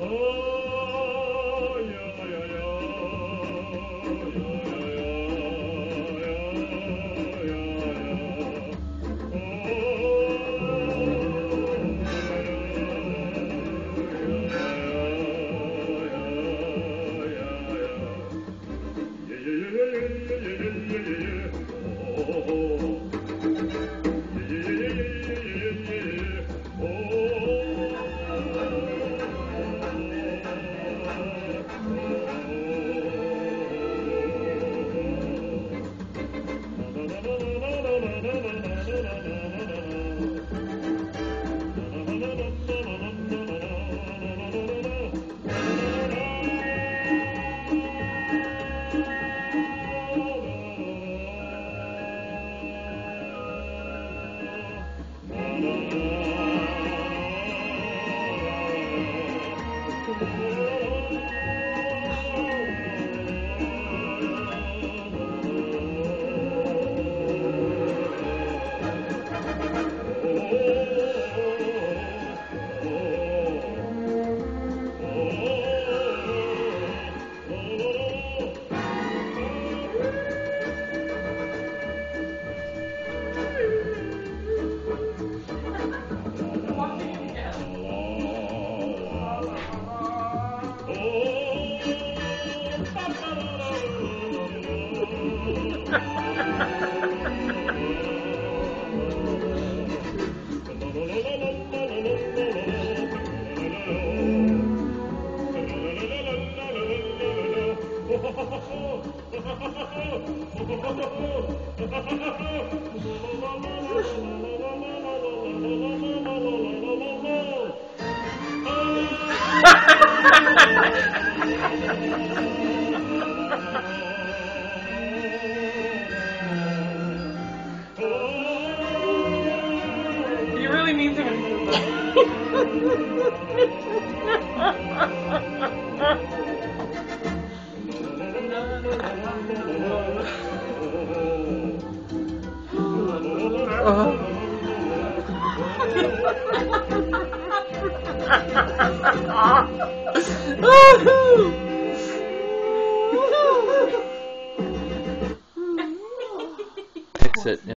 Oh. He it when he says Exit.